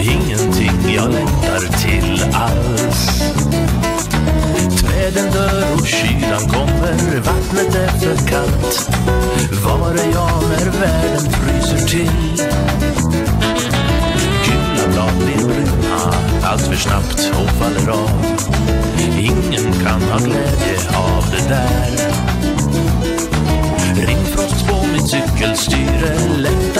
Ingenting jag längtar till alls. Träden dör och kylan kommer, vattnet är för kallt. Var är jag när världen fryser till? Gula blad blir bruna allt för snabbt och faller av. Ingen kan ha glädje av det där. Rimfrost på mitt cykelstyre längtar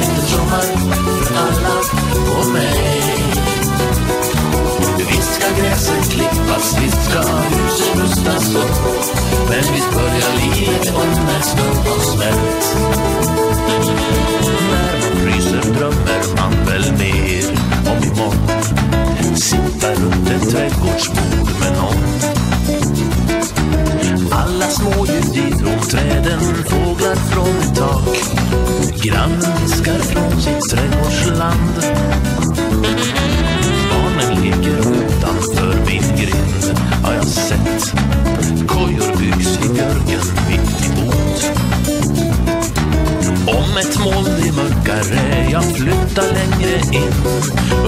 långa sommar. För alla och mig. Visst ska gräset klippas, visst ska huset rustas upp. Men visst börjar livet om när snön har smält. När man fryser drömmer man väl mer om imorgon. Sitta runt ett trädgårdsbord med någon. Alla små i träden, fåglar från ett tak. Grannen ett blir mörkare, jag flyttar längre in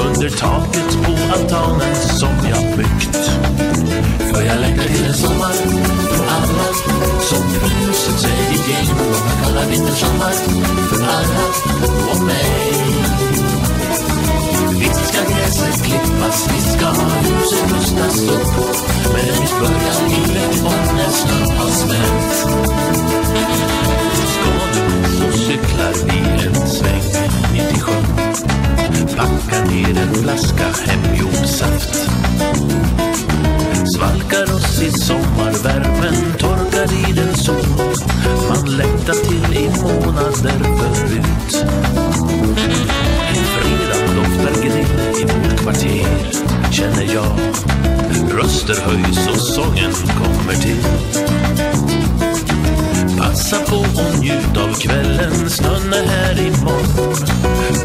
under taket på altanen som jag byggt. För jag längtar till en sommar för alla som frusit sig igenom Många kallar vintersommar. För alla och mig. Visst ska gräset klippas, visst ska huset rustas upp. Men visst börjar livet om när snön har smält. Röster höjs och sången kommer till. Passa på och njut av kvällen, snön är här imorgon.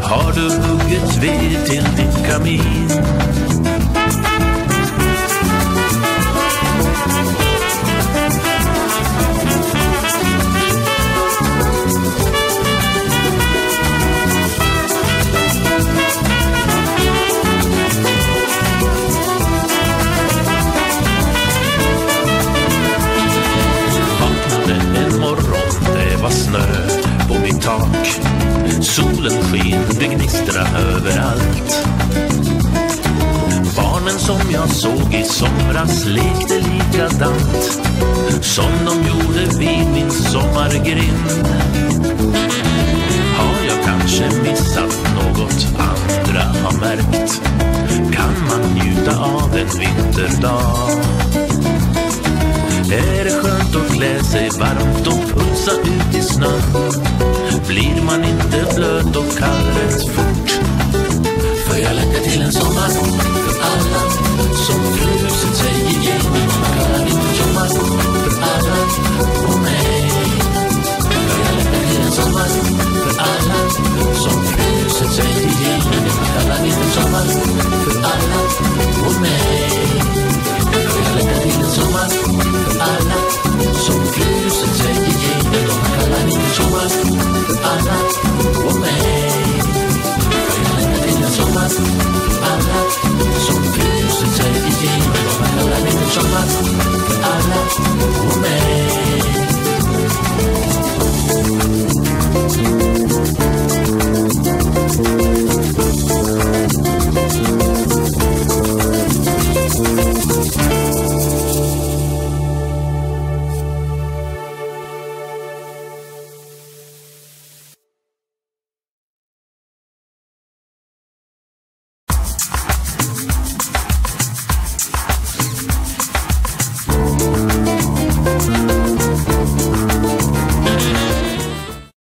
Har du hugget ved till din kamin? Var snö på mitt tak. Solen sken, det gnistra överallt. Barnen som jag såg i somras lekte likadant som de gjorde vid min sommargrind. Har jag kanske missat något andra har märkt? Kan man njuta av en vinterdag? Är det skönt att klä sig varmt och putsa ut i snön? Blir man inte blöt och kall rätt fort? För jag längtar till en sommar för alla som frusit sig igenom en din sommar För alla och mig. För jag längtar till en sommar för alla som frusit sig igenom en din sommar För alla och mig. love.